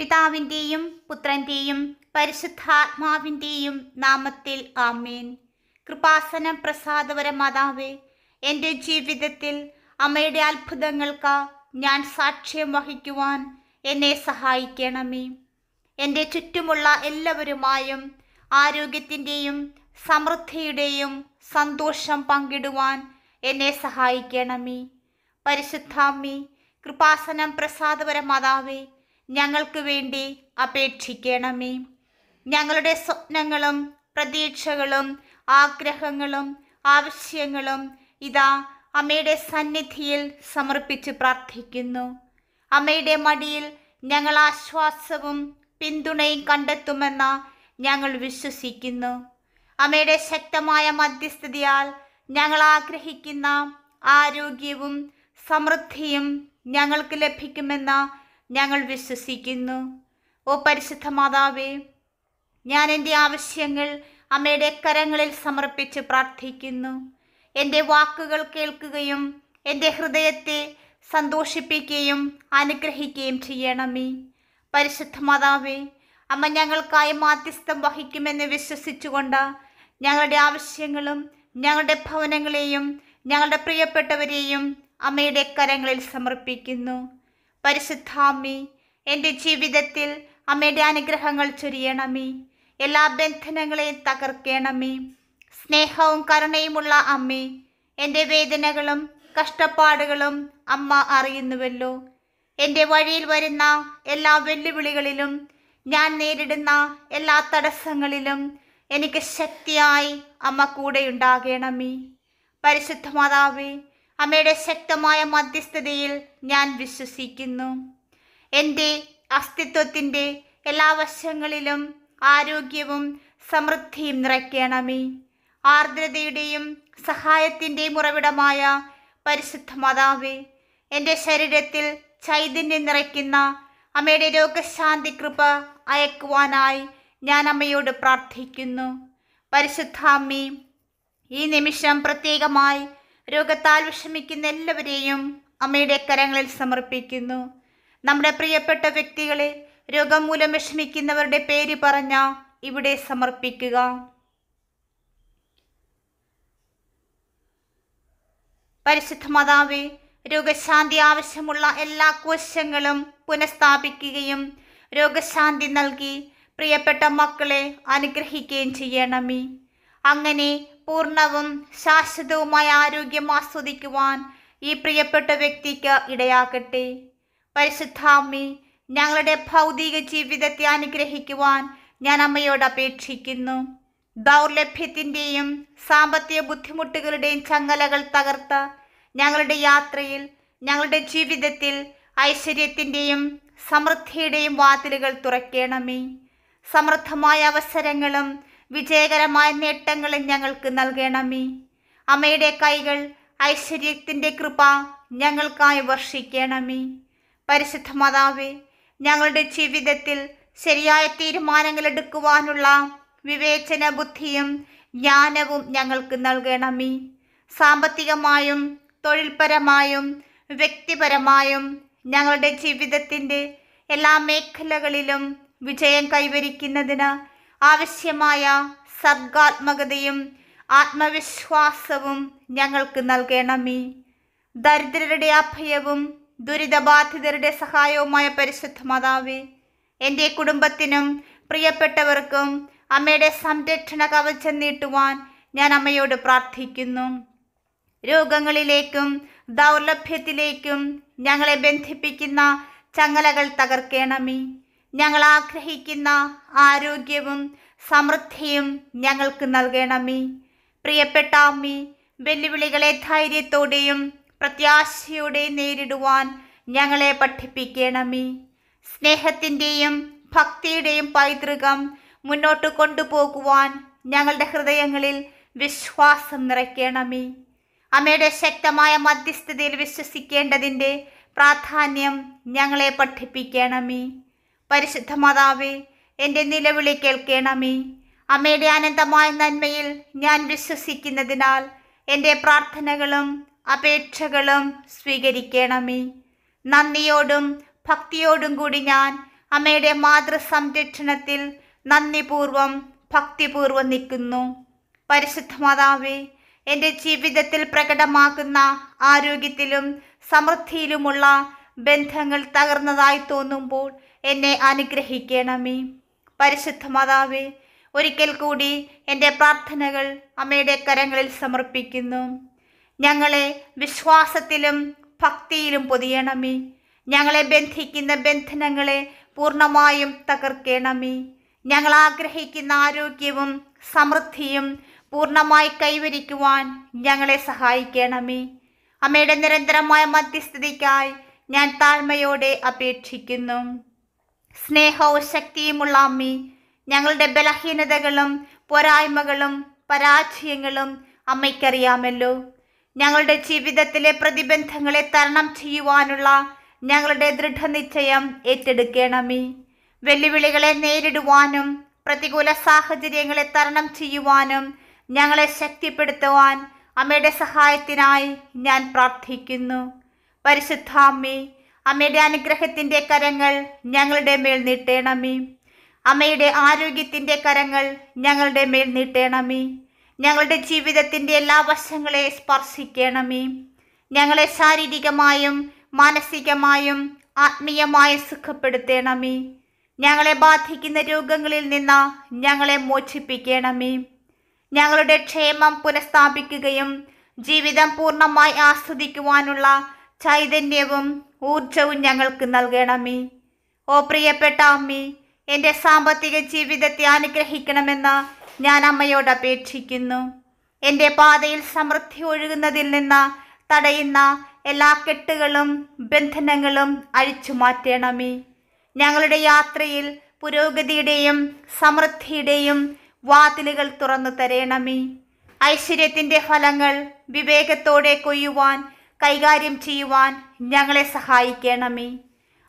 പിതാവിന്റെയും പുത്രന്റെയും പരിശുദ്ധാത്മാവിന്റെയും നാമത്തിൽ ആമേൻ. കൃപാസന പ്രസാദവര മാതാവേ എന്റെ ജീവിതത്തിൽ അമ്മയുടെ അത്ഭുതങ്ങൾക്ക് ഞാൻ സാക്ഷ്യം വഹിക്കുവാൻ എന്നെ സഹായിക്കണമേ. എന്റെ ചുറ്റുമുള്ള എല്ലാവരുമായും ആരോഗ്യത്തിന്റെയും സമൃദ്ധിയുടെയും സന്തോഷം പങ്കിടുവാൻ എന്നെ സഹായിക്കണമേ. പരിശുദ്ധാമ്മി കൃപാസനം പ്രസാദപര മാതാവേ ഞങ്ങൾക്ക് വേണ്ടി അപേക്ഷിക്കണമേ. ഞങ്ങളുടെ സ്വപ്നങ്ങളും പ്രതീക്ഷകളും ആഗ്രഹങ്ങളും ആവശ്യങ്ങളും ഇതാ അമ്മയുടെ സന്നിധിയിൽ സമർപ്പിച്ച് പ്രാർത്ഥിക്കുന്നു. അമ്മയുടെ മടിയിൽ ഞങ്ങൾ ആശ്വാസവും പിന്തുണയും കണ്ടെത്തുമെന്ന ഞങ്ങൾ വിശ്വസിക്കുന്നു. അമ്മയുടെ ശക്തമായ മധ്യസ്ഥതയാൽ ഞങ്ങൾ ആഗ്രഹിക്കുന്ന ആരോഗ്യവും സമൃദ്ധിയും ഞങ്ങൾക്ക് ലഭിക്കുമെന്ന് ഞങ്ങൾ വിശ്വസിക്കുന്നു. ഓ പരിശുദ്ധ മാതാവേ ഞാൻ എന്റെ ആവശ്യങ്ങൾ അമ്മയുടെ കരങ്ങളിൽ സമർപ്പിച്ച് പ്രാർത്ഥിക്കുന്നു. എന്റെ വാക്കുകൾ കേൾക്കുകയും എന്റെ ഹൃദയത്തെ സന്തോഷിപ്പിക്കുകയും അനുഗ്രഹിക്കുകയും ചെയ്യണമേ. പരിശുദ്ധ മാതാവേ അമ്മ ഞങ്ങൾക്കായി മാധ്യസ്ഥം വഹിക്കുമെന്ന് വിശ്വസിച്ചുകൊണ്ട് ഞങ്ങളുടെ ആവശ്യങ്ങളും ഞങ്ങളുടെ ഭവനങ്ങളെയും ഞങ്ങളുടെ പ്രിയപ്പെട്ടവരെയും അമ്മയുടെ കരങ്ങളിൽ സമർപ്പിക്കുന്നു. പരിശുദ്ധാമ്മി എന്റെ ജീവിതത്തിൽ അമ്മയുടെ അനുഗ്രഹങ്ങൾ ചൊരിയണമേ. എല്ലാ ബന്ധനങ്ങളെയും തകർക്കണമേ. സ്നേഹവും കരുണയുമുള്ള അമ്മേ എന്റെ വേദനകളും കഷ്ടപ്പാടുകളും അമ്മ അറിയുന്നുവല്ലോ. എന്റെ വഴിയിൽ വരുന്ന എല്ലാ വെല്ലുവിളികളിലും ഞാൻ നേരിടുന്ന എല്ലാ തടസ്സങ്ങളിലും എനിക്ക് ശക്തിയായി അമ്മ കൂടെയുണ്ടാകണമേ. പരിശുദ്ധ മാതാവേ അമ്മയുടെ ശക്തമായ മധ്യസ്ഥതയിൽ ഞാൻ വിശ്വസിക്കുന്നു. എന്റെ അസ്തിത്വത്തിന്റെ എല്ലാ വശങ്ങളിലും ആരോഗ്യവും സമൃദ്ധിയും നിറയ്ക്കണമേ. ആർദ്രതയുടെയും സഹായത്തിന്റെയും ഉറവിടമായ പരിശുദ്ധ മാതാവേ എന്റെ ശരീരത്തിൽ ചൈതന്യം നിറയ്ക്കുന്ന അമ്മയുടെ രോഗശാന്തി കൃപ അയക്കുവാനായി ഞാൻ അമ്മയോട് പ്രാർത്ഥിക്കുന്നു. പരിശുദ്ധാമ്മി ഈ നിമിഷം പ്രത്യേകമായി രോഗത്താൽ വിഷമിക്കുന്ന എല്ലാവരെയും അമ്മയുടെ കരങ്ങളിൽ സമർപ്പിക്കുന്നു. നമ്മുടെ പ്രിയപ്പെട്ട വ്യക്തികളെ രോഗം മൂലം വിഷമിക്കുന്നവരുടെ പേര് പറഞ്ഞ ഇവിടെ സമർപ്പിക്കുക. പരിശുദ്ധ മാതാവേ രോഗശാന്തി ആവശ്യമുള്ള എല്ലാ കോശങ്ങളും പുനഃസ്ഥാപിക്കുകയും രോഗശാന്തി നൽകി പ്രിയപ്പെട്ട മക്കളെ അനുഗ്രഹിക്കുകയും ചെയ്യണമേ. അങ്ങനെ പൂർണവും ശാശ്വതവുമായ ആരോഗ്യം ആസ്വദിക്കുവാൻ ഈ പ്രിയപ്പെട്ട വ്യക്തിക്ക് ഇടയാക്കട്ടെ പരിശുദ്ധാമ്മി ഞങ്ങളുടെ ഭൗതിക ജീവിതത്തെ അനുഗ്രഹിക്കുവാൻ ഞാൻ അമ്മയോട് അപേക്ഷിക്കുന്നു. ദൗർലഭ്യത്തിന്റെയും സാമ്പത്തിക ബുദ്ധിമുട്ടുകളുടെയും ചങ്ങലകൾ തകർത്ത് ഞങ്ങളുടെ യാത്രയിൽ ഞങ്ങളുടെ ജീവിതത്തിൽ ഐശ്വര്യത്തിന്റെയും സമൃദ്ധിയുടെയും വാതിലുകൾ തുറക്കണമേ. സമൃദ്ധമായ അവസരങ്ങളും വിജയകരമായ നേട്ടങ്ങളും ഞങ്ങൾക്ക് നൽകണമേ. അമ്മയുടെ കൈകൾ ഐശ്വര്യത്തിന്റെ കൃപ ഞങ്ങൾക്കായി വർഷിക്കണമേ. പരിശുദ്ധ മാതാവേ ഞങ്ങളുടെ ജീവിതത്തിൽ ശരിയായ തീരുമാനങ്ങൾ എടുക്കുവാനുള്ള വിവേചന ബുദ്ധിയും ജ്ഞാനവും ഞങ്ങൾക്ക് നൽകണമേ. സാമ്പത്തികമായും തൊഴിൽപരമായും വ്യക്തിപരമായും ഞങ്ങളുടെ ജീവിതത്തിന്റെ എല്ലാ മേഖലകളിലും വിജയം കൈവരിക്കുന്നതിന് ആവശ്യമായ സർഗാത്മകതയും ആത്മവിശ്വാസവും ഞങ്ങൾക്ക് നൽകണമേ. ദരിദ്രരുടെ അഭയവും ദുരിതബാധിതരുടെ സഹായവുമായ പരിശുദ്ധ മാതാവേ എന്റെ കുടുംബത്തിനും പ്രിയപ്പെട്ടവർക്കും അമ്മയുടെ സംരക്ഷണ കവചം നീട്ടുവാൻ ഞാൻ അമ്മയോട് പ്രാർത്ഥിക്കുന്നു. രോഗങ്ങളിലേക്കും ദൗർലഭ്യത്തിലേക്കും ഞങ്ങളെ ബന്ധിപ്പിക്കുന്ന ചങ്ങലകൾ തകർക്കണമേ. ഞങ്ങൾ ആഗ്രഹിക്കുന്ന ആരോഗ്യവും സമൃദ്ധിയും ഞങ്ങൾക്ക് നൽകണമേ. പ്രിയപ്പെട്ട അമ്മി വെല്ലുവിളികളെ ധൈര്യത്തോടെയും പ്രത്യാശയോടെയും നേരിടുവാൻ ഞങ്ങളെ പഠിപ്പിക്കണമേ. സ്നേഹത്തിന്റെയും ഭക്തിയുടെയും പൈതൃകം മുന്നോട്ട് കൊണ്ടുപോകുവാൻ ഞങ്ങളുടെ ഹൃദയങ്ങളിൽ വിശ്വാസം നിറയ്ക്കണമേ. അമ്മയുടെ ശക്തമായ മധ്യസ്ഥതയിൽ വിശ്വസിക്കേണ്ടതിന്റെ പ്രാധാന്യം ഞങ്ങളെ പഠിപ്പിക്കണമേ. പരിശുദ്ധ മാതാവേ എന്റെ നിലവിളി കേൾക്കണമേ. അമ്മയുടെ അനന്തമായ നന്മയിൽ ഞാൻ വിശ്വസിക്കുന്നതിനാൽ എന്റെ പ്രാർത്ഥനകളും അപേക്ഷകളും സ്വീകരിക്കണമേ. നന്ദിയോടും ഭക്തിയോടും കൂടി ഞാൻ അമ്മയുടെ മാതൃ സംരക്ഷണത്തിൽ നന്ദിപൂർവം ഭക്തിപൂർവം നിൽക്കുന്നു. പരിശുദ്ധ മാതാവേ എന്റെ ജീവിതത്തിൽ പ്രകടമാക്കുന്ന ആരോഗ്യത്തിലും സമൃദ്ധിയിലുമുള്ള ബന്ധങ്ങൾ തകർന്നതായി തോന്നുമ്പോൾ എന്നെ അനുഗ്രഹിക്കണമേ. പരിശുദ്ധ മാതാവേ ഒരിക്കൽ കൂടി എന്റെ പ്രാർത്ഥനകൾ അമ്മയുടെ കരങ്ങളിൽ സമർപ്പിക്കുന്നു. ഞങ്ങളെ വിശ്വാസത്തിലും ഭക്തിയിലും പൊതിയണമേ. ഞങ്ങളെ ബന്ധിക്കുന്ന ബന്ധനങ്ങളെ പൂർണമായും തകർക്കണമേ. ഞങ്ങൾ ആഗ്രഹിക്കുന്ന ആരോഗ്യവും സമൃദ്ധിയും പൂർണമായി കൈവരിക്കുവാൻ ഞങ്ങളെ സഹായിക്കണമേ. അമ്മയുടെ നിരന്തരമായ മധ്യസ്ഥിതിക്കായി ഞാൻ താഴ്മയോടെ അപേക്ഷിക്കുന്നു. സ്നേഹവും ശക്തിയുമുള്ള അമ്മി ഞങ്ങളുടെ ബലഹീനതകളും പോരായ്മകളും പരാജയങ്ങളും അമ്മയ്ക്കറിയാമല്ലോ. ഞങ്ങളുടെ ജീവിതത്തിലെ പ്രതിബന്ധങ്ങളെ തരണം ചെയ്യുവാനുള്ള ഞങ്ങളുടെ ദൃഢനിശ്ചയം ഏറ്റെടുക്കണമേ. വെല്ലുവിളികളെ നേരിടുവാനും പ്രതികൂല സാഹചര്യങ്ങളെ തരണം ചെയ്യുവാനും ഞങ്ങളെ ശക്തിപ്പെടുത്തുവാൻ അമ്മയുടെ സഹായത്തിനായി ഞാൻ പ്രാർത്ഥിക്കുന്നു. പരിശുദ്ധ അമ്മേ അമ്മയുടെ അനുഗ്രഹത്തിന്റെ കരങ്ങൾ ഞങ്ങളുടെ മേൽ നീട്ടേണമേ. അമ്മയുടെ ആരോഗ്യത്തിന്റെ കരങ്ങൾ ഞങ്ങളുടെ മേൽ നീട്ടേണമേ. ഞങ്ങളുടെ ജീവിതത്തിന്റെ എല്ലാ വശങ്ങളെ സ്പർശിക്കണമേ. ഞങ്ങളെ ശാരീരികമായും മാനസികമായും ആത്മീയമായും സുഖപ്പെടുത്തണമേ. ഞങ്ങളെ ബാധിക്കുന്ന രോഗങ്ങളിൽ നിന്ന് ഞങ്ങളെ മോചിപ്പിക്കണമേ. ഞങ്ങളുടെ ക്ഷേമം പുനഃസ്ഥാപിക്കുകയും ജീവിതം പൂർണമായി ആസ്വദിക്കുവാനുള്ള ചൈതന്യവും ഊർജവും ഞങ്ങൾക്ക് നൽകണമേ. ഓ പ്രിയപ്പെട്ട അമ്മി എന്റെ സാമ്പത്തിക ജീവിതത്തെ അനുഗ്രഹിക്കണമെന്ന് ഞാൻ അമ്മയോട് അപേക്ഷിക്കുന്നു. എന്റെ പാതയിൽ സമൃദ്ധി ഒഴുകുന്നതിൽ നിന്ന് തടയുന്ന എല്ലാ കെട്ടുകളും ബന്ധനങ്ങളും അഴിച്ചു മാറ്റണമേ. ഞങ്ങളുടെ യാത്രയിൽ പുരോഗതിയുടെയും സമൃദ്ധിയുടെയും വാതിലുകൾ തുറന്നു തരണമേ. ഐശ്വര്യത്തിന്റെ ഫലങ്ങൾ വിവേകത്തോടെ കൊയ്യുവാൻ കൈകാര്യം ചെയ്യുവാൻ ഞങ്ങളെ സഹായിക്കണമേ.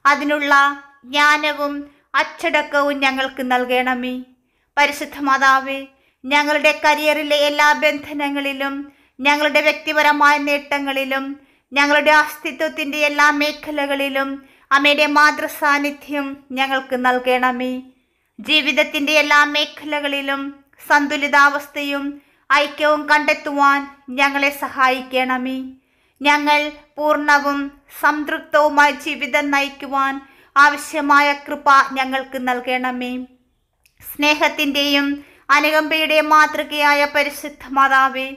അതിനുള്ള ജ്ഞാനവും അച്ചടക്കവും ഞങ്ങൾക്ക് നൽകണമേ. പരിശുദ്ധ മാതാവേ ഞങ്ങളുടെ കരിയറിലെ എല്ലാ ബന്ധനങ്ങളിലും ഞങ്ങളുടെ വ്യക്തിപരമായ നേട്ടങ്ങളിലും ഞങ്ങളുടെ അസ്തിത്വത്തിന്റെ എല്ലാ മേഖലകളിലും അമ്മയുടെ മാതൃസാന്നിധ്യം ഞങ്ങൾക്ക് നൽകണമേ. ജീവിതത്തിന്റെ എല്ലാ മേഖലകളിലും സന്തുലിതാവസ്ഥയും ഐക്യവും കണ്ടെത്തുവാൻ ഞങ്ങളെ സഹായിക്കണമേ. ഞങ്ങൾ പൂർണവും സംതൃപ്തവുമായ ജീവിതം നയിക്കുവാൻ ആവശ്യമായ കൃപ ഞങ്ങൾക്ക് നൽകണമേ. സ്നേഹത്തിന്റെയും അനുകമ്പയുടെയും മാതൃകയായ പരിശുദ്ധ മാതാവേ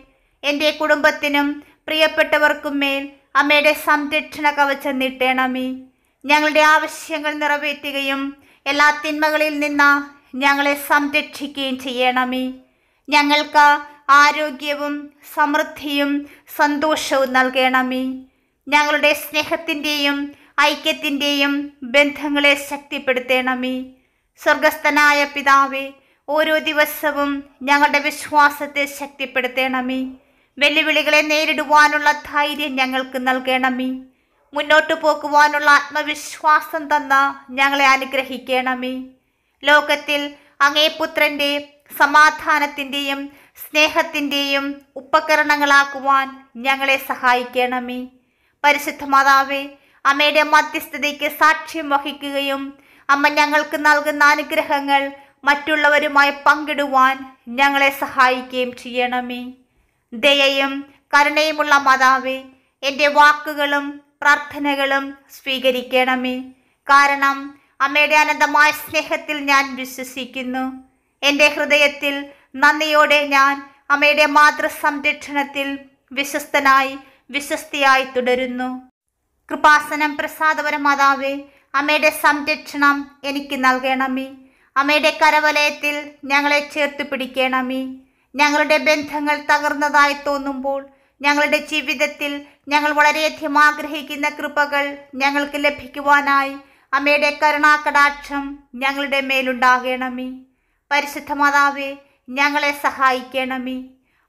എന്റെ കുടുംബത്തിനും പ്രിയപ്പെട്ടവർക്കും മേൽ അമ്മയുടെ സംരക്ഷണ കവചം നീട്ടണമേ. ഞങ്ങളുടെ ആവശ്യങ്ങൾ നിറവേറ്റുകയും എല്ലാ തിന്മകളിൽ നിന്ന് ഞങ്ങളെ സംരക്ഷിക്കുകയും ചെയ്യണമേ. ഞങ്ങൾക്ക് ആരോഗ്യവും സമൃദ്ധിയും സന്തോഷവും നൽകണമേ. ഞങ്ങളുടെ സ്നേഹത്തിന്റെയും ഐക്യത്തിന്റെയും ബന്ധങ്ങളെ ശക്തിപ്പെടുത്തണമേ. സ്വർഗസ്ഥനായ പിതാവേ ഓരോ ദിവസവും ഞങ്ങളുടെ വിശ്വാസത്തെ ശക്തിപ്പെടുത്തണമേ. വെല്ലുവിളികളെ നേരിടുവാനുള്ള ധൈര്യം ഞങ്ങൾക്ക് നൽകണമേ. മുന്നോട്ടു പോകുവാനുള്ള ആത്മവിശ്വാസം തന്ന ഞങ്ങളെ അനുഗ്രഹിക്കണമേ. ലോകത്തിൽ അങ്ങേ പുത്രന്റെ സമാധാനത്തിന്റെയും സ്നേഹത്തിന്റെയും ഉപകരണങ്ങളാക്കുവാൻ ഞങ്ങളെ സഹായിക്കണമേ. പരിശുദ്ധ മാതാവേ അമ്മയുടെ മധ്യസ്ഥതയ്ക്ക് സാക്ഷ്യം വഹിക്കുകയും അമ്മ ഞങ്ങൾക്ക് നൽകുന്ന അനുഗ്രഹങ്ങൾ മറ്റുള്ളവരുമായി പങ്കിടുവാൻ ഞങ്ങളെ സഹായിക്കുകയും ചെയ്യണമേ. ദയയും കരുണയുമുള്ള മാതാവേ എന്റെ വാക്കുകളും പ്രാർത്ഥനകളും സ്വീകരിക്കണമേ. കാരണം അമ്മയുടെ അനന്തമായ സ്നേഹത്തിൽ ഞാൻ വിശ്വസിക്കുന്നു. എന്റെ ഹൃദയത്തിൽ നന്ദിയോടെ ഞാൻ അമ്മയുടെ മാതൃ സംരക്ഷണത്തിൽ വിശ്വസ്തനായി വിശ്വസ്തിയായി തുടരുന്നു. കൃപാസനം പ്രസാദപര മാതാവേ അമ്മയുടെ സംരക്ഷണം എനിക്ക് നൽകണമേ. അമ്മയുടെ കരവലയത്തിൽ ഞങ്ങളെ ചേർത്ത് പിടിക്കണമേ. ഞങ്ങളുടെ ബന്ധങ്ങൾ തകർന്നതായി തോന്നുമ്പോൾ ഞങ്ങളുടെ ജീവിതത്തിൽ ഞങ്ങൾ വളരെയധികം ആഗ്രഹിക്കുന്ന കൃപകൾ ഞങ്ങൾക്ക് ലഭിക്കുവാനായി അമ്മയുടെ കരുണാകടാക്ഷം ഞങ്ങളുടെ മേലുണ്ടാകണമേ. പരിശുദ്ധ മാതാവേ ഞങ്ങളെ സഹായിക്കണമേ.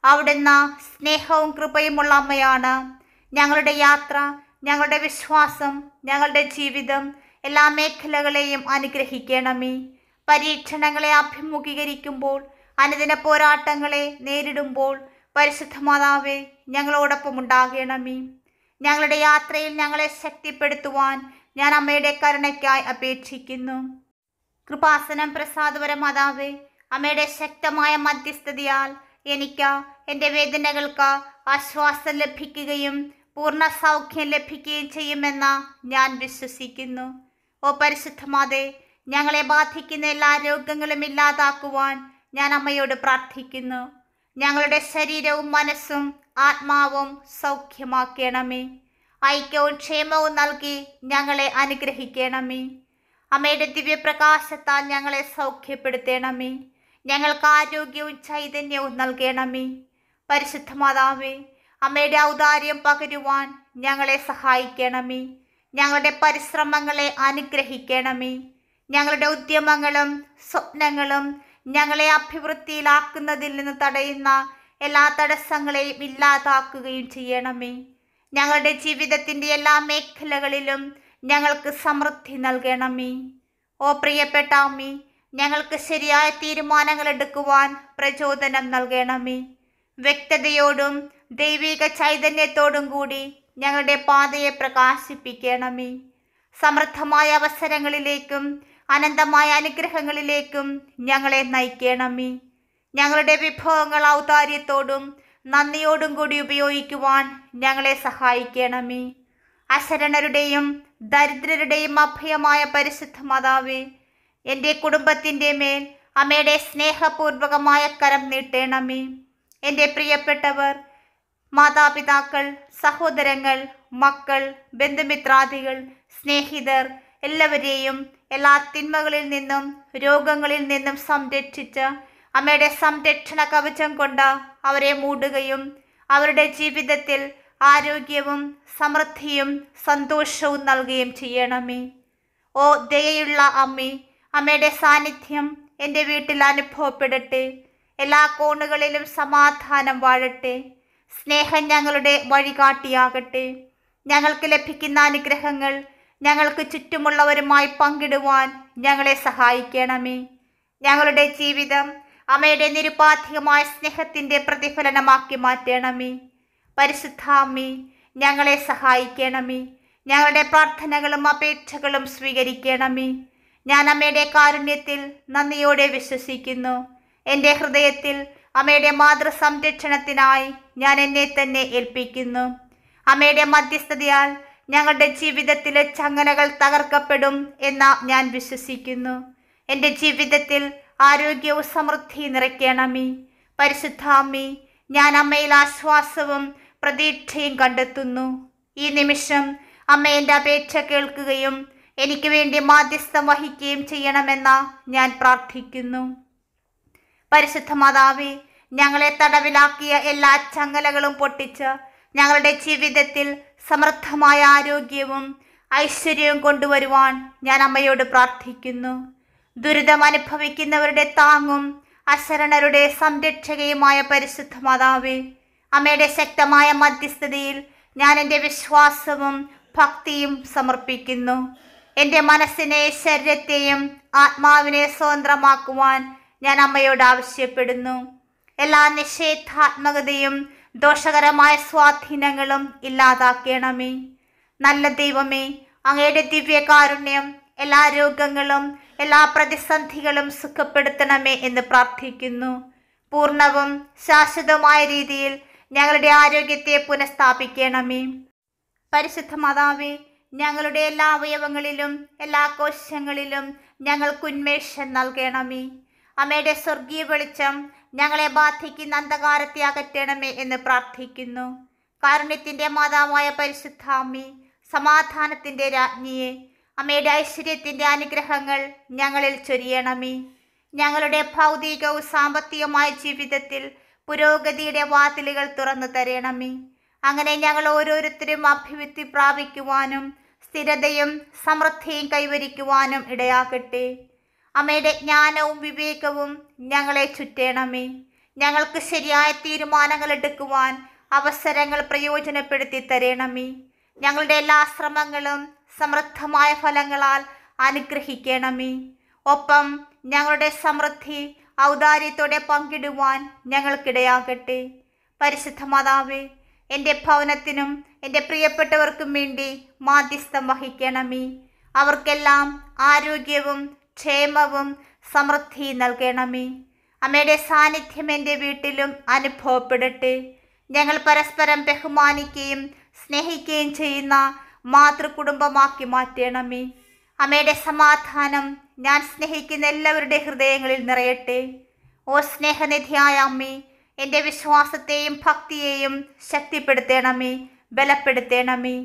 അവിടുന്ന് സ്നേഹവും കൃപയുമുള്ള അമ്മയാണ്. ഞങ്ങളുടെ യാത്ര ഞങ്ങളുടെ വിശ്വാസം ഞങ്ങളുടെ ജീവിതം എല്ലാ മേഖലകളെയും അനുഗ്രഹിക്കണമേ. പരീക്ഷണങ്ങളെ അഭിമുഖീകരിക്കുമ്പോൾ അനുദിന പോരാട്ടങ്ങളെ നേരിടുമ്പോൾ പരിശുദ്ധ മാതാവേ ഞങ്ങളോടൊപ്പം ഉണ്ടാകണമേ. ഞങ്ങളുടെ യാത്രയിൽ ഞങ്ങളെ ശക്തിപ്പെടുത്തുവാൻ ഞാൻ അമ്മയുടെ കരുണയ്ക്കായി അപേക്ഷിക്കുന്നു. കൃപാസനം പ്രസാദപര മാതാവേ അമ്മയുടെ ശക്തമായ മധ്യസ്ഥതയാൽ എനിക്ക് എന്റെ വേദനകൾക്ക് ആശ്വാസം ലഭിക്കുകയും പൂർണ സൗഖ്യം ലഭിക്കുകയും ചെയ്യുമെന്ന് ഞാൻ വിശ്വസിക്കുന്നു. ഓ പരിശുദ്ധമാതെ ഞങ്ങളെ ബാധിക്കുന്ന എല്ലാ രോഗങ്ങളും ഇല്ലാതാക്കുവാൻ ഞാൻ അമ്മയോട് പ്രാർത്ഥിക്കുന്നു. ഞങ്ങളുടെ ശരീരവും മനസ്സും ആത്മാവും സൗഖ്യമാക്കണമേ. ഐക്യവും ക്ഷേമവും നൽകി ഞങ്ങളെ അനുഗ്രഹിക്കണമേ. അമ്മയുടെ ദിവ്യപ്രകാശത്താൽ ഞങ്ങളെ സൗഖ്യപ്പെടുത്തണമേ. ഞങ്ങൾക്ക് ആരോഗ്യവും ചൈതന്യവും നൽകണമേ. പരിശുദ്ധ മാതാവേ അമ്മയുടെ ഔദാര്യം പകരുവാൻ ഞങ്ങളെ സഹായിക്കണമേ. ഞങ്ങളുടെ പരിശ്രമങ്ങളെ അനുഗ്രഹിക്കണമേ. ഞങ്ങളുടെ ഉദ്യമങ്ങളും സ്വപ്നങ്ങളും ഞങ്ങളെ അഭിവൃദ്ധിയിലാക്കുന്നതിൽ നിന്ന് തടയുന്ന എല്ലാ തടസ്സങ്ങളെയും ഇല്ലാതാക്കുകയും ചെയ്യണമേ. ഞങ്ങളുടെ ജീവിതത്തിന്റെ എല്ലാ മേഖലകളിലും ഞങ്ങൾക്ക് സമൃദ്ധി നൽകണമേ. ഓ പ്രിയപ്പെട്ട അമ്മി ഞങ്ങൾക്ക് ശരിയായ തീരുമാനങ്ങൾ എടുക്കുവാൻ പ്രചോദനം നൽകണമേ. വ്യക്തതയോടും ദൈവിക ചൈതന്യത്തോടും കൂടി ഞങ്ങളുടെ പാതയെ പ്രകാശിപ്പിക്കണമേ. സമൃദ്ധമായ അവസരങ്ങളിലേക്കും അനന്തമായ അനുഗ്രഹങ്ങളിലേക്കും ഞങ്ങളെ നയിക്കണമേ. ഞങ്ങളുടെ വിഭവങ്ങൾ ഔദാര്യത്തോടും നന്ദിയോടും കൂടി ഉപയോഗിക്കുവാൻ ഞങ്ങളെ സഹായിക്കണമേ. അശരണരുടെയും ദരിദ്രരുടെയും അഭയമായ പരിശുദ്ധ മാതാവേ എന്റെ കുടുംബത്തിന്റെ മേൽ അമ്മയുടെ സ്നേഹപൂർവകമായ കരം നീട്ടേണമേ. എന്റെ പ്രിയപ്പെട്ടവർ മാതാപിതാക്കൾ സഹോദരങ്ങൾ മക്കൾ ബന്ധുമിത്രാദികൾ സ്നേഹിതർ എല്ലാവരെയും എല്ലാ തിന്മകളിൽ നിന്നും രോഗങ്ങളിൽ നിന്നും സംരക്ഷിച്ച് അമ്മയുടെ സംരക്ഷണ കവചം കൊണ്ട് അവരെ മൂടുകയും അവരുടെ ജീവിതത്തിൽ ആരോഗ്യവും സമൃദ്ധിയും സന്തോഷവും നൽകുകയും ചെയ്യണമേ. ഓ ദയയുള്ള അമ്മേ അമ്മയുടെ സാന്നിധ്യം എന്റെ വീട്ടിൽ അനുഭവപ്പെടട്ടെ. എല്ലാ കോണുകളിലും സമാധാനം വാഴട്ടെ. സ്നേഹം ഞങ്ങളുടെ വഴികാട്ടിയാകട്ടെ. ഞങ്ങൾക്ക് ലഭിക്കുന്ന അനുഗ്രഹങ്ങൾ ഞങ്ങൾക്ക് ചുറ്റുമുള്ളവരുമായി പങ്കിടുവാൻ ഞങ്ങളെ സഹായിക്കണമേ. ഞങ്ങളുടെ ജീവിതം അമ്മയുടെ നിരുപാധികമായ സ്നേഹത്തിന്റെ പ്രതിഫലനമാക്കി മാറ്റണമേ. പരിശുദ്ധാമ്മേ ഞങ്ങളെ സഹായിക്കണമേ. ഞങ്ങളുടെ പ്രാർത്ഥനകളും അപേക്ഷകളും സ്വീകരിക്കണമേ. ഞാൻ അമ്മയുടെ കാരുണ്യത്തിൽ നന്ദിയോടെ വിശ്വസിക്കുന്നു. എന്റെ ഹൃദയത്തിൽ അമ്മയുടെ മാതൃസംരക്ഷണത്തിനായി ഞാൻ എന്നെ തന്നെ ഏൽപ്പിക്കുന്നു. അമ്മയുടെ മധ്യസ്ഥതയാൽ ഞങ്ങളുടെ ജീവിതത്തിലെ ചങ്ങലകൾ തകർക്കപ്പെടും എന്ന ഞാൻ വിശ്വസിക്കുന്നു. എന്റെ ജീവിതത്തിൽ ആരോഗ്യവും സമൃദ്ധി നിറയ്ക്കണമേ. പരിശുദ്ധാമ്മി ഞാൻ അമ്മയിൽ ആശ്വാസവും പ്രതീക്ഷയും കണ്ടെത്തുന്നു. ഈ നിമിഷം അമ്മ എന്റെ അപേക്ഷ കേൾക്കുകയും എനിക്ക് വേണ്ടി മാധ്യസ്ഥം വഹിക്കുകയും ചെയ്യണമെന്ന് ഞാൻ പ്രാർത്ഥിക്കുന്നു. പരിശുദ്ധ മാതാവേ ഞങ്ങളെ തടവിലാക്കിയ എല്ലാ ചങ്ങലകളും പൊട്ടിച്ച് ഞങ്ങളുടെ ജീവിതത്തിൽ സമൃദ്ധമായ ആരോഗ്യവും ഐശ്വര്യവും കൊണ്ടുവരുവാൻ ഞാൻ അമ്മയോട് പ്രാർത്ഥിക്കുന്നു. ദുരിതം അനുഭവിക്കുന്നവരുടെ താങ്ങും അശരണരുടെ സംരക്ഷകയുമായ പരിശുദ്ധ മാതാവേ അമ്മയുടെ ശക്തമായ മധ്യസ്ഥതയിൽ ഞാൻ എന്റെ വിശ്വാസവും ഭക്തിയും സമർപ്പിക്കുന്നു. എന്റെ മനസ്സിനെ ശരീരത്തെയും ആത്മാവിനെ സ്വതന്ത്രമാക്കുവാൻ ഞാൻ അമ്മയോട് ആവശ്യപ്പെടുന്നു. എല്ലാ നിഷേധാത്മകതയും ദോഷകരമായ സ്വാധീനങ്ങളും ഇല്ലാതാക്കണമേ. നല്ല ദൈവമേ അങ്ങയുടെ ദിവ്യകാരുണ്യം എല്ലാ രോഗങ്ങളും എല്ലാ പ്രതിസന്ധികളും സുഖപ്പെടുത്തണമേ എന്ന് പ്രാർത്ഥിക്കുന്നു. പൂർണവും ശാശ്വതവുമായ രീതിയിൽ ഞങ്ങളുടെ ആരോഗ്യത്തെ പുനഃസ്ഥാപിക്കണമേ. പരിശുദ്ധ മാതാവേ ഞങ്ങളുടെ എല്ലാ അവയവങ്ങളിലും എല്ലാ കോശങ്ങളിലും ഞങ്ങൾക്ക് ഉന്മേഷം നൽകണമേ. അമ്മയുടെ സ്വർഗീയ വെളിച്ചം ഞങ്ങളെ ബാധിക്കുന്ന അന്ധകാരത്തെ അകറ്റണമേ എന്ന് പ്രാർത്ഥിക്കുന്നു. കാരുണ്യത്തിന്റെ മാതാവായ പരിശുദ്ധ അമ്മി സമാധാനത്തിന്റെ രാജ്ഞിയെ അമ്മയുടെ ഐശ്വര്യത്തിന്റെ അനുഗ്രഹങ്ങൾ ഞങ്ങളിൽ ചൊരിയണമേ. ഞങ്ങളുടെ ഭൗതികവും സാമ്പത്തികമായ ജീവിതത്തിൽ പുരോഗതിയുടെ വാതിലുകൾ തുറന്നു തരണമേ. അങ്ങനെ ഞങ്ങൾ ഓരോരുത്തരും അഭിവൃദ്ധി പ്രാപിക്കുവാനും സ്ഥിരതയും സമൃദ്ധിയും കൈവരിക്കുവാനും ഇടയാക്കട്ടെ അമ്മയുടെ ജ്ഞാനവും വിവേകവും ഞങ്ങളെ ചുറ്റേണമേ. ഞങ്ങൾക്ക് ശരിയായ തീരുമാനങ്ങൾ എടുക്കുവാൻ അവസരങ്ങൾ പ്രയോജനപ്പെടുത്തി തരണമേ. ഞങ്ങളുടെ എല്ലാ ശ്രമങ്ങളും സമൃദ്ധമായ ഫലങ്ങളാൽ അനുഗ്രഹിക്കണമേ. ഒപ്പം ഞങ്ങളുടെ സമൃദ്ധി ഔദാര്യത്തോടെ പങ്കിടുവാൻ ഞങ്ങൾക്കിടയാകട്ടെ. പരിശുദ്ധ മാതാവേ എന്റെ ഭവനത്തിനും എന്റെ പ്രിയപ്പെട്ടവർക്കും വേണ്ടി മാധ്യസ്ഥം വഹിക്കണമേ. അവർക്കെല്ലാം ആരോഗ്യവും ക്ഷേമവും സമൃദ്ധി നൽകണമേ. അമ്മയുടെ സാന്നിധ്യം എന്റെ വീട്ടിലും അനുഭവപ്പെടട്ടെ. ഞങ്ങൾ പരസ്പരം ബഹുമാനിക്കുകയും സ്നേഹിക്കുകയും ചെയ്യുന്ന മാതൃകുടുംബമാക്കി മാറ്റണമേ. അമ്മയുടെ സമാധാനം ഞാൻ സ്നേഹിക്കുന്ന എല്ലാവരുടെ ഹൃദയങ്ങളിൽ നിറയട്ടെ. ഓ സ്നേഹനിധിയായ അമ്മേ എന്റെ വിശ്വാസത്തെയും ഭക്തിയെയും ശക്തിപ്പെടുത്തേണമേ ബലപ്പെടുത്തേണമേ.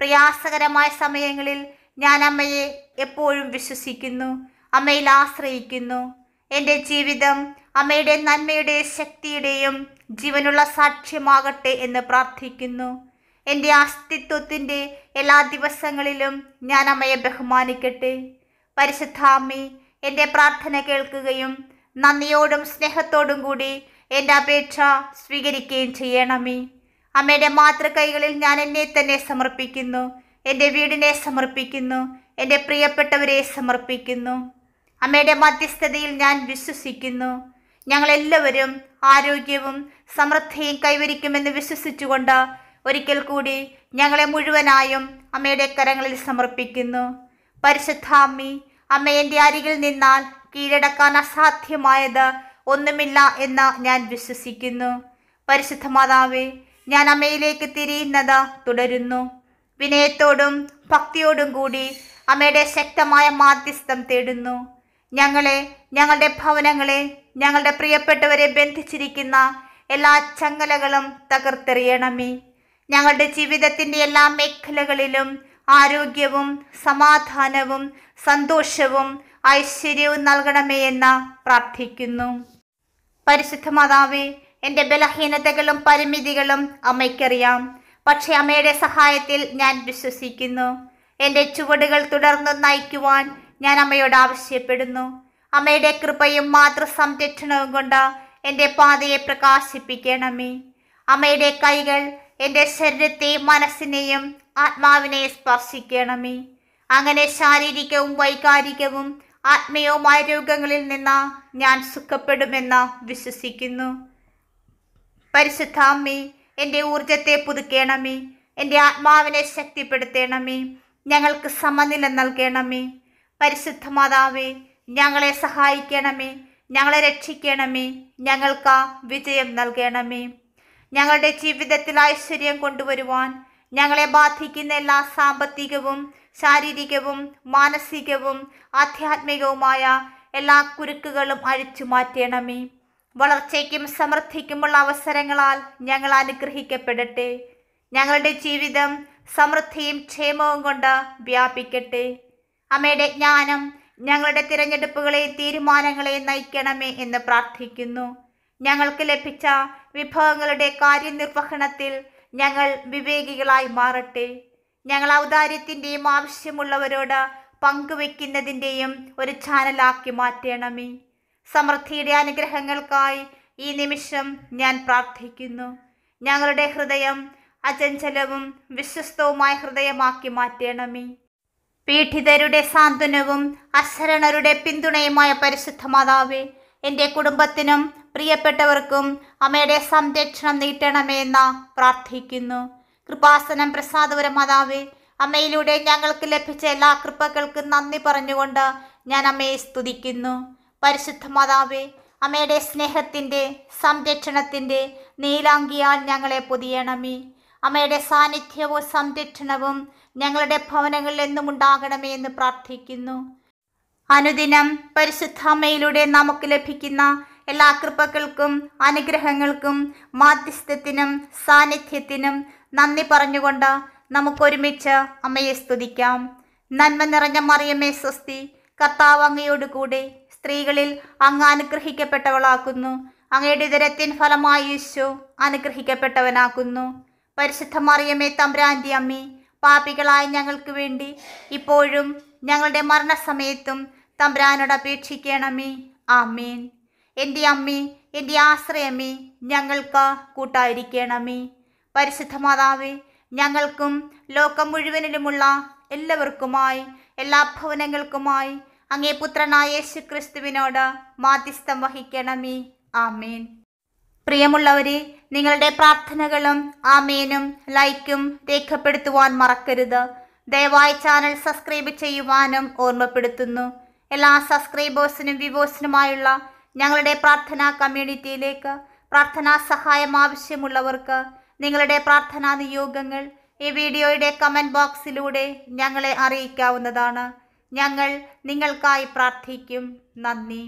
പ്രയാസകരമായ സമയങ്ങളിൽ ഞാൻ അമ്മയെ എപ്പോഴും വിശ്വസിക്കുന്നു അമ്മയിൽ ആശ്രയിക്കുന്നു. എന്റെ ജീവിതം അമ്മയുടെ നന്മയുടെ ശക്തിയുടെയും ജീവനുള്ള സാക്ഷ്യമാകട്ടെ എന്ന് പ്രാർത്ഥിക്കുന്നു. എന്റെ അസ്തിത്വത്തിന്റെ എല്ലാ ദിവസങ്ങളിലും ഞാൻ അമ്മയെ ബഹുമാനിക്കട്ടെ. പരിശുദ്ധാമി എന്റെ പ്രാർത്ഥന കേൾക്കുകയും നന്ദിയോടും സ്നേഹത്തോടും കൂടി എന്റെ അപേക്ഷ സ്വീകരിക്കുകയും ചെയ്യണമേ. അമ്മയുടെ മാതൃകൈകളിൽ ഞാൻ എന്നെ തന്നെ സമർപ്പിക്കുന്നു. എന്റെ വീടിനെ സമർപ്പിക്കുന്നു. എന്റെ പ്രിയപ്പെട്ടവരെ സമർപ്പിക്കുന്നു. അമ്മയുടെ മധ്യസ്ഥതയിൽ ഞാൻ വിശ്വസിക്കുന്നു. ഞങ്ങളെല്ലാവരും ആരോഗ്യവും സമൃദ്ധിയും കൈവരിക്കുമെന്ന് വിശ്വസിച്ചുകൊണ്ട് ഒരിക്കൽ കൂടി ഞങ്ങളെ മുഴുവനായും അമ്മയുടെ കരങ്ങളിൽ സമർപ്പിക്കുന്നു. പരിശുദ്ധാമ്മി അമ്മ എന്റെ അരികിൽ നിന്നാൽ കീഴടക്കാൻ അസാധ്യമായത് ഒന്നുമില്ല എന്ന് ഞാൻ വിശ്വസിക്കുന്നു. പരിശുദ്ധ മാതാവേ ഞാൻ അമ്മയിലേക്ക് തിരിയുന്നത് തുടരുന്നു. വിനയത്തോടും ഭക്തിയോടും കൂടി അമ്മയുടെ ശക്തമായ മാധ്യസ്ഥം തേടുന്നു. ഞങ്ങളെ ഞങ്ങളുടെ ഭവനങ്ങളെ ഞങ്ങളുടെ പ്രിയപ്പെട്ടവരെ ബന്ധിച്ചിരിക്കുന്ന എല്ലാ ചങ്ങലകളും തകർത്തെറിയണമേ. ഞങ്ങളുടെ ജീവിതത്തിന്റെ എല്ലാ മേഖലകളിലും ആരോഗ്യവും സമാധാനവും സന്തോഷവും ഐശ്വര്യവും നൽകണമേ എന്ന് പ്രാർത്ഥിക്കുന്നു. പരിശുദ്ധ മാതാവേ എന്റെ ബലഹീനതകളും പരിമിതികളും അമ്മയ്ക്കറിയാം. പക്ഷേ അമ്മയുടെ സഹായത്തിൽ ഞാൻ വിശ്വസിക്കുന്നു. എന്റെ ചുവടുകൾ തുടർന്ന് നയിക്കുവാൻ ഞാൻ അമ്മയോട് ആവശ്യപ്പെടുന്നു. അമ്മയുടെ കൃപയും മാതൃസംരക്ഷണവും കൊണ്ട് എന്റെ പാതയെ പ്രകാശിപ്പിക്കണമേ. അമ്മയുടെ കൈകൾ എന്റെ ശരീരത്തെ മനസ്സിനെയും ആത്മാവിനെയും സ്പർശിക്കണമേ. അങ്ങനെ ശാരീരികവും വൈകാരികവും ആത്മീയവുമായ രോഗങ്ങളിൽ നിന്ന് ഞാൻ സുഖപ്പെടുമെന്ന് വിശ്വസിക്കുന്നു. പരിശുദ്ധാമ്മേ എന്റെ ഊർജത്തെ പുതുക്കേണമേ. എന്റെ ആത്മാവിനെ ശക്തിപ്പെടുത്തേണമേ. ഞങ്ങൾക്ക് സമനില നൽകണമേ. പരിശുദ്ധ മാതാവേ ഞങ്ങളെ സഹായിക്കണമേ. ഞങ്ങളെ രക്ഷിക്കണമേ. ഞങ്ങൾക്ക് വിജയം നൽകണമേ. ഞങ്ങളുടെ ജീവിതത്തിൽ ഐശ്വര്യം കൊണ്ടുവരുവാൻ ഞങ്ങളെ ബാധിക്കുന്ന എല്ലാ സാമ്പത്തികവും ശാരീരികവും മാനസികവും ആധ്യാത്മികവുമായ എല്ലാ കുരുക്കുകളും അഴിച്ചു മാറ്റണമേ. വളർച്ചയ്ക്കും സമൃദ്ധിക്കുമുള്ള അവസരങ്ങളാൽ ഞങ്ങൾ അനുഗ്രഹിക്കപ്പെടട്ടെ. ഞങ്ങളുടെ ജീവിതം സമൃദ്ധിയും ക്ഷേമവും കൊണ്ട് വ്യാപിക്കട്ടെ. അമ്മയുടെ ജ്ഞാനം ഞങ്ങളുടെ തിരഞ്ഞെടുപ്പുകളെ തീരുമാനങ്ങളെ നയിക്കണമേ എന്ന് പ്രാർത്ഥിക്കുന്നു. ഞങ്ങൾക്ക് ലഭിച്ച വിഭവങ്ങളുടെ കാര്യനിർവഹണത്തിൽ ഞങ്ങൾ വിവേകികളായി മാറട്ടെ. ഞങ്ങൾ ഔദാര്യത്തിന്റെയും ആവശ്യമുള്ളവരോട് പങ്കുവെക്കുന്നതിന്റെയും ഒരു ചാനലാക്കി മാറ്റണമേ. സമൃദ്ധിയുടെ അനുഗ്രഹങ്ങൾക്കായി ഈ നിമിഷം ഞാൻ പ്രാർത്ഥിക്കുന്നു. ഞങ്ങളുടെ ഹൃദയം അചഞ്ചലവും വിശ്വസ്തവുമായ ഹൃദയമാക്കി മാറ്റണമേ. പീഡിതരുടെ സാന്ത്വനവും അശരണരുടെ പിന്തുണയുമായ പരിശുദ്ധ മാതാവേ എന്റെ കുടുംബത്തിനും പ്രിയപ്പെട്ടവർക്കും അമ്മയുടെ സംരക്ഷണം നീട്ടണമേ എന്ന് പ്രാർത്ഥിക്കുന്നു. കൃപാസനം പ്രസാദപുര മാതാവേ അമ്മയിലൂടെ ഞങ്ങൾക്ക് ലഭിച്ച എല്ലാ കൃപകൾക്കും നന്ദി പറഞ്ഞുകൊണ്ട് ഞാൻ അമ്മയെ സ്തുതിക്കുന്നു. പരിശുദ്ധ മാതാവേ അമ്മയുടെ സ്നേഹത്തിന്റെ സംരക്ഷണത്തിന്റെ നീലാങ്കിയാൽ ഞങ്ങളെ പൊതിയണമേ. അമ്മയുടെ സാന്നിധ്യവും സംരക്ഷണവും ഞങ്ങളുടെ ഭവനങ്ങളിൽ എന്നും ഉണ്ടാകണമേ എന്ന് പ്രാർത്ഥിക്കുന്നു. അനുദിനം പരിശുദ്ധ അമ്മയിലൂടെ നമുക്ക് ലഭിക്കുന്ന എല്ലാ കൃപകൾക്കും അനുഗ്രഹങ്ങൾക്കും മാധ്യസ്ഥത്തിനും സാന്നിധ്യത്തിനും നന്ദി പറഞ്ഞുകൊണ്ട് നമുക്കൊരുമിച്ച് അമ്മയെ സ്തുതിക്കാം. നന്മ നിറഞ്ഞ മറിയമ്മേ സ്വസ്തി. കർത്താവ് അങ്ങയോട് കൂടെ സ്ത്രീകളിൽ അങ്ങ് അനുഗ്രഹിക്കപ്പെട്ടവളാക്കുന്നു. അങ്ങയുടെ ഇതരത്തിൻ ഫലമായി യേശു അനുഗ്രഹിക്കപ്പെട്ടവനാക്കുന്നു. പരിശുദ്ധ മറിയമ്മേ തമ്പ്രാന്തി അമ്മി പാപികളായ ഞങ്ങൾക്ക് വേണ്ടി ഇപ്പോഴും ഞങ്ങളുടെ മരണസമയത്തും തമ്പ്രാനോട് അപേക്ഷിക്കണമേ. ആമീൻ. എന്റെ അമ്മി എന്റെ ആശ്രയമേ ഞങ്ങൾക്ക് കൂട്ടായിരിക്കണമേ. പരിശുദ്ധ മാതാവേ ഞങ്ങൾക്കും ലോകം മുഴുവനിലുമുള്ള എല്ലാവർക്കുമായി എല്ലാ ഭവനങ്ങൾക്കുമായി അങ്ങേ പുത്രനായ യേശു ക്രിസ്തുവിനോട് മാധ്യസ്ഥം വഹിക്കണമേ. ആമേൻ. പ്രിയമുള്ളവരെ നിങ്ങളുടെ പ്രാർത്ഥനകളും ആമേനും ലൈക്കും രേഖപ്പെടുത്തുവാൻ മറക്കരുത്. ദയവായി ചാനൽ സബ്സ്ക്രൈബ് ചെയ്യുവാനും ഓർമ്മപ്പെടുത്തുന്നു. എല്ലാ സബ്സ്ക്രൈബേഴ്സിനും വ്യൂവേഴ്സിനുമായുള്ള ഞങ്ങളുടെ പ്രാർത്ഥനാ കമ്മ്യൂണിറ്റിയിലേക്ക് പ്രാർത്ഥനാ സഹായം ആവശ്യമുള്ളവർക്ക് നിങ്ങളുടെ പ്രാർത്ഥനാ നിയോഗങ്ങൾ ഈ വീഡിയോയുടെ കമന്റ് ബോക്സിലൂടെ ഞങ്ങളെ അറിയിക്കാവുന്നതാണ്. ഞങ്ങൾ നിങ്ങൾക്കായി പ്രാർത്ഥിക്കും. നന്ദി.